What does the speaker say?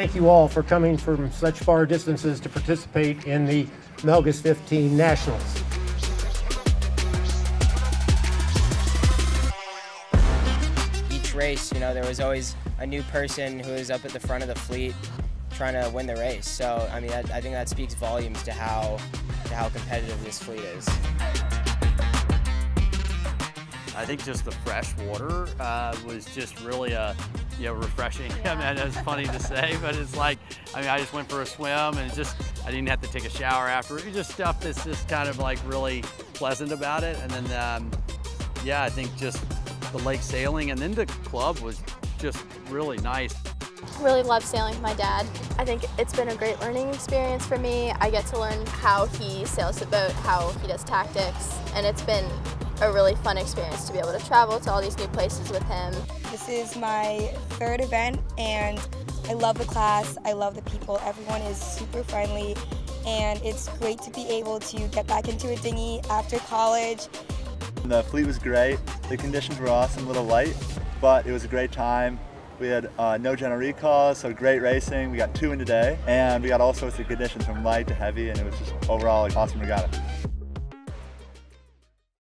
Thank you all for coming from such far distances to participate in the Melges 15 Nationals. Each race, you know, there was always a new person who was up at the front of the fleet trying to win the race. So, I mean, I, I think that speaks volumes to how, to how competitive this fleet is. I think just the fresh water uh, was just really a, you know, refreshing. I mean, it's funny to say, but it's like, I mean, I just went for a swim and just, I didn't have to take a shower after. It was just stuff that's just kind of like really pleasant about it. And then, um, yeah, I think just the lake sailing and then the club was just really nice. Really love sailing with my dad. I think it's been a great learning experience for me. I get to learn how he sails the boat, how he does tactics, and it's been a really fun experience to be able to travel to all these new places with him. This is my third event and I love the class, I love the people, everyone is super friendly and it's great to be able to get back into a dinghy after college. The fleet was great, the conditions were awesome, a little light, but it was a great time. We had uh, no general recalls, so great racing. We got two in today, and we got all sorts of conditions from light to heavy, and it was just overall an awesome regatta.